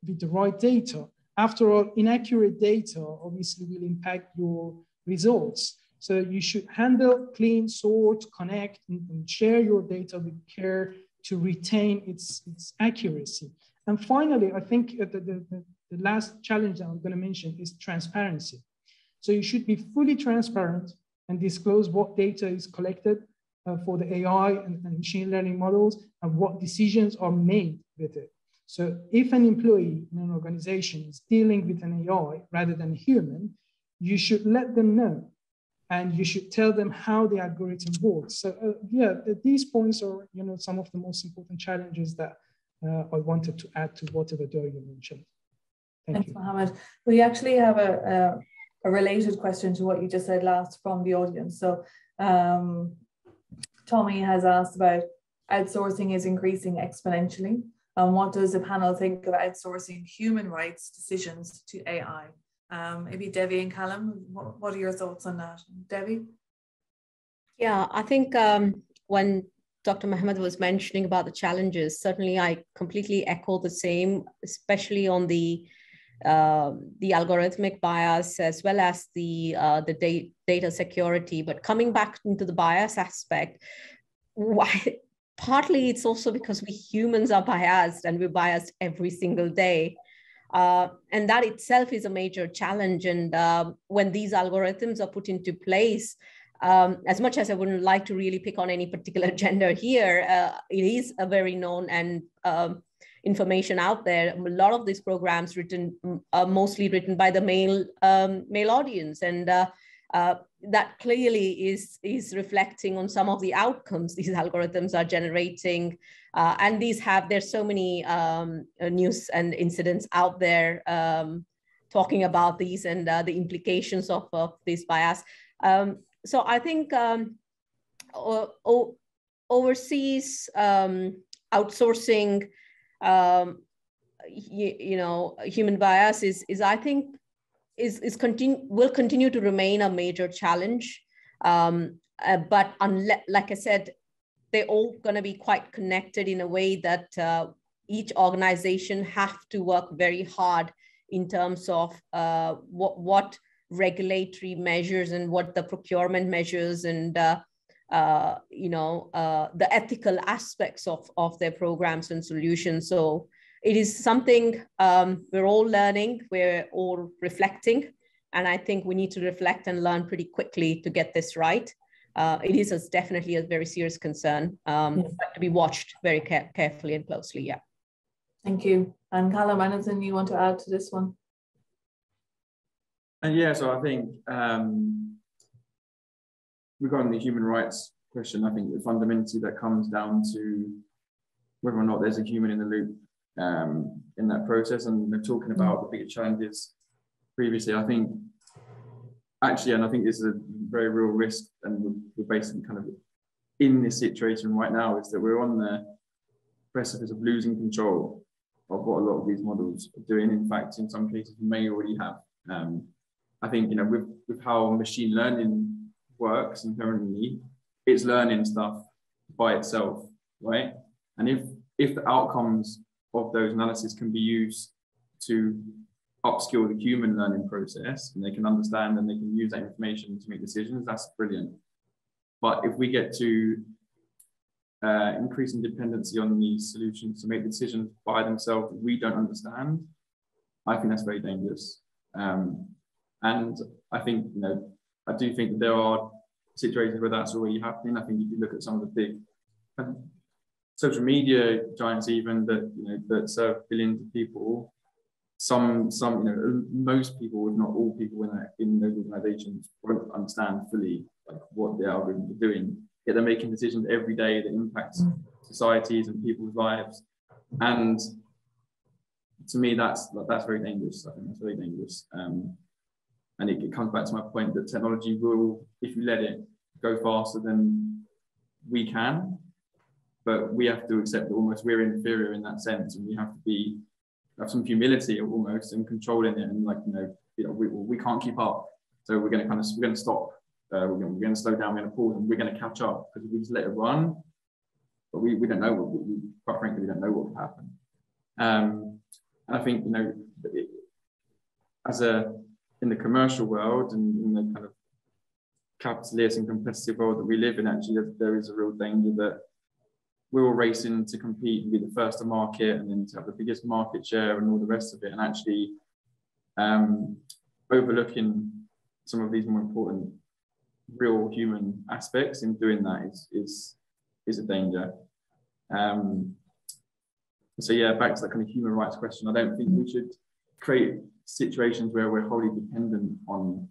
Speaker 6: with the right data. After all, inaccurate data obviously will impact your results. So you should handle, clean, sort, connect, and, and share your data with care to retain its, its accuracy. And finally, I think the, the, the, last challenge that I'm going to mention is transparency. So you should be fully transparent and disclose what data is collected uh, for the AI and, and, machine learning models and what decisions are made with it. So if an employee in an organization is dealing with an AI rather than a human, you should let them know and you should tell them how the algorithm works. So uh, yeah, these points are you know some of the most important challenges that uh, I wanted to add to whatever Dario mentioned.
Speaker 2: Thank Thanks, you. Mohammed. We actually have a, a related question to what you just said last from the audience. So um, Tommy has asked about outsourcing is increasing exponentially. And what does the panel think of outsourcing human rights decisions to AI? Um, maybe Devi and Callum, what, what, are your thoughts on that? Devi?
Speaker 5: Yeah, I think um, when Dr. Mohammed was mentioning about the challenges, certainly I completely echo the same, especially on the uh, the algorithmic bias as well as the uh, the da- data security. But coming back into the bias aspect, why? Partly it's also because we humans are biased and we're biased every single day. Uh, and that itself is a major challenge. And uh, when these algorithms are put into place, um, as much as I wouldn't like to really pick on any particular gender here, uh, it is a very known and um, information out there. A lot of these programs written are mostly written by the male um, male audience, and uh, uh, that clearly is is reflecting on some of the outcomes these algorithms are generating. Uh, and these have there's so many um, uh, news and incidents out there um, talking about these and uh, the implications of, of this bias. Um, so I think um, overseas um, outsourcing um, you, you, know, human bias is, is I think, is, is continue, will continue to remain a major challenge. Um, uh, but unless, like I said, they're all going to be quite connected in a way that uh, each organization have to work very hard in terms of uh, what, what regulatory measures and what the procurement measures and uh, uh, you know, uh, the ethical aspects of, of their programs and solutions. So it is something um, we're all learning, we're all reflecting. And I think we need to reflect and learn pretty quickly to get this right. Uh, it is a, definitely a very serious concern, um, yes. to be watched very care carefully and closely. Yeah.
Speaker 2: Thank you. And Callum, anything you want to add to this one?
Speaker 3: And yeah, so I think um, regarding the human rights question, I think the fundamentally that comes down to whether or not there's a human in the loop um, in that process. And we're talking about the bigger challenges previously. I think actually, and I think this is a very real risk, and we're, we're basically kind of in this situation right now, is that we're on the precipice of losing control of what a lot of these models are doing. In fact, in some cases, we may already have. Um, I think you know with with how machine learning works inherently, it's learning stuff by itself, right? And if if the outcomes of those analyses can be used to upskill the human learning process and they can understand and they can use that information to make decisions, that's brilliant. But if we get to uh, increasing dependency on these solutions to make decisions by themselves we don't understand, I think that's very dangerous. Um, and I think you know I do think that there are situations where that's already happening. I think if you look at some of the big um, social media giants, even that you know that serve billions of people, some some you know most people, if not all people in that, in those organizations, won't understand fully like what the algorithms are doing. Yet they're making decisions every day that impact mm. societies and people's lives, and to me, that's that's very dangerous. I think that's very dangerous. Um, and it, it, comes back to my point that technology will, if you let it go faster than we can, but we have to accept that almost we're inferior in that sense, and we have to be have some humility almost and controlling it, and like you know, you know, we, we can't keep up, so we're going to kind of we're going to stop, uh, we're, going, to slow down, we're going to pause, and we're going to catch up because we just let it run, but we, we don't know what we, quite frankly we don't know what will happen. Um, and I think you know, it, as a in the commercial world and in the kind of capitalist and competitive world that we live in, actually, there is a real danger that we're all racing to compete and be the first to market and then to have the biggest market share and all the rest of it. And actually, um, overlooking some of these more important real human aspects in doing that is is is a danger. Um, so yeah, back to that kind of human rights question. I don't think we should create situations where we're wholly dependent on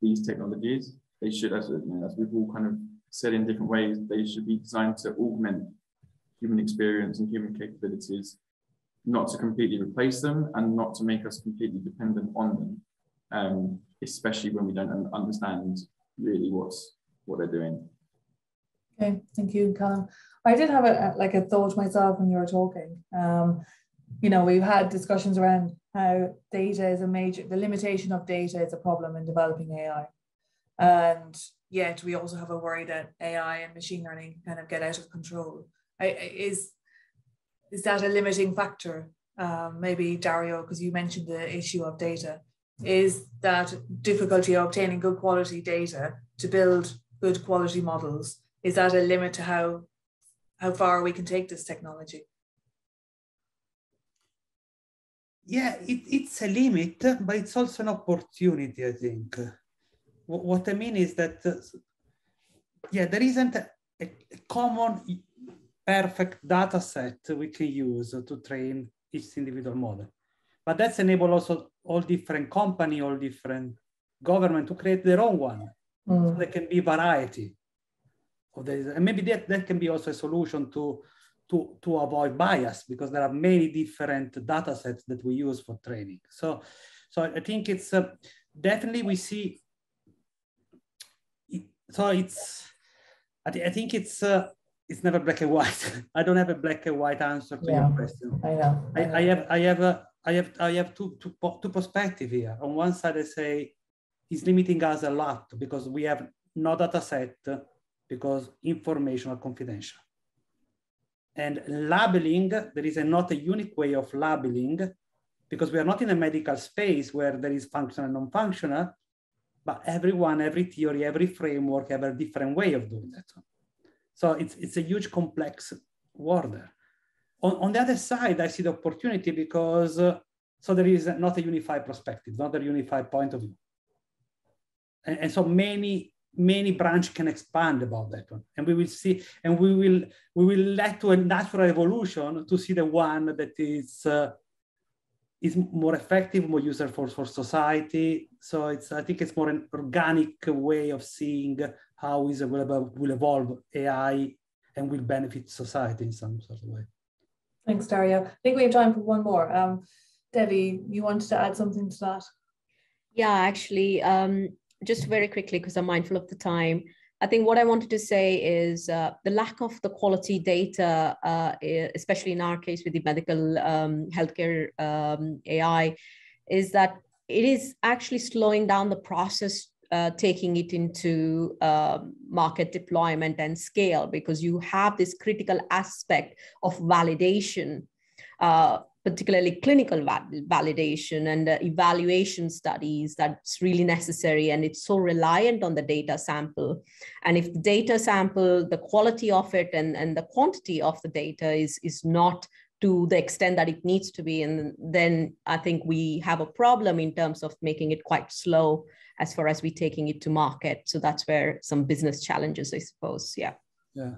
Speaker 3: these technologies. They should, as, you know, as we've all kind of said in different ways, they should be designed to augment human experience and human capabilities, not to completely replace them and not to make us completely dependent on them, um, especially when we don't understand really what's what they're doing.
Speaker 2: Okay, thank you, Callum. I did have a like a thought myself when you were talking. Um, you know, we've had discussions around how data is a major, the limitation of data is a problem in developing AI. And, yet we also have a worry that AI and machine learning kind of get out of control. Is is that a limiting factor? Um, maybe Dario, because you mentioned the issue of data, is that difficulty of obtaining good quality data to build good quality models? Is that a limit to how how far we can take this technology?
Speaker 4: Yeah, it, it's a limit, but it's also an opportunity, I think. What I mean is that, uh, yeah, there isn't a, a common perfect data set we can use to train each individual model. But that's enable also all different company, all different government to create their own one. Mm. So there can be variety of this. And maybe that, that can be also a solution to, to, to avoid bias because there are many different data sets that we use for training. So, so I think it's uh, definitely we see, so it's, I, th I think it's, uh, it's never black and white. I don't have a black and white answer to yeah, your question.
Speaker 2: I know.
Speaker 4: I, I, I have I have a I have I have two two two perspective here. On one side, I say it's limiting us a lot because we have no data set because information are confidential. And labeling, there is a, not a unique way of labeling because we are not in a medical space where there is functional and non-functional, but everyone, every theory, every framework have a different way of doing that. So it's, it's a huge complex world On, on the other side, I see the opportunity because uh, so there is not a unified perspective, not a unified point of view. And, and so many, many branch can expand about that one. And we will see, and we will, we will let to a natural evolution to see the one that is uh, is more effective, more useful for society. So it's I think it's more an organic way of seeing how is will, will evolve AI and will benefit society in some sort of way.
Speaker 2: Thanks, Dario. I think we have time for one more. Um, Debbie, you wanted to add something to that?
Speaker 5: Yeah, actually, um, just very quickly, because I'm mindful of the time. I think what I wanted to say is uh, the lack of the quality data, uh, especially in our case with the medical um, healthcare um, AI, is that it is actually slowing down the process uh, taking it into uh, market deployment and scale because you have this critical aspect of validation, uh, particularly clinical validation and uh, evaluation studies that's really necessary. And it's so reliant on the data sample. And if the data sample, the quality of it and, and the quantity of the data is, is not to the extent that it needs to be. And then I think we have a problem in terms of making it quite slow as far as we taking it to market. So that's where some business challenges, I suppose. Yeah.
Speaker 4: Yeah.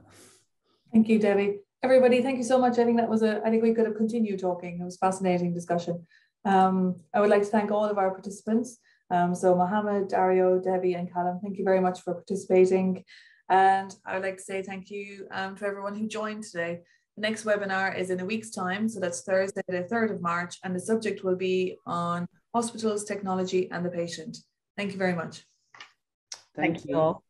Speaker 2: Thank you, Debbie. Everybody, thank you so much. I think that was a, I think we could have continued talking. It was a fascinating discussion. Um, I would like to thank all of our participants. Um, so Mohammed, Dario, Debbie, and Callum, thank you very much for participating. And I would like to say thank you um, to everyone who joined today. The next webinar is in a week's time, so that's Thursday, the 3rd of March, and the subject will be on hospitals, technology, and the patient. Thank you very much.
Speaker 5: Thank, thank you all.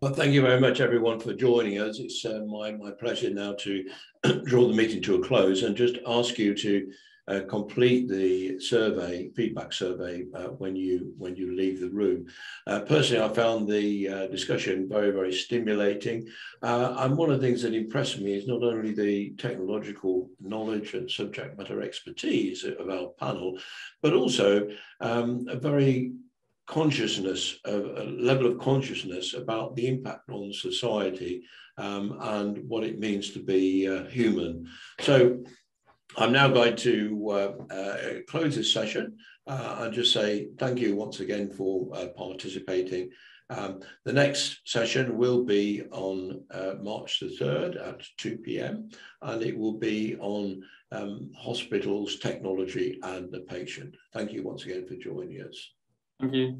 Speaker 1: Well, thank you very much, everyone, for joining us. It's uh, my, my pleasure now to draw the meeting to a close and just ask you to uh, complete the survey, feedback survey, uh, when you when you leave the room. Uh, personally, I found the uh, discussion very, very stimulating. Uh, and one of the things that impressed me is not only the technological knowledge and subject matter expertise of our panel, but also um, a very consciousness, a, a, level of consciousness about the impact on society um, and what it means to be uh, human. So I'm now going to uh, uh, close this session uh, and just say thank you once again for uh, participating. Um, the next session will be on uh, March the 3rd at 2 p.m. and it will be on um, hospitals, technology and the patient. Thank you once again for joining us.
Speaker 3: Thank you.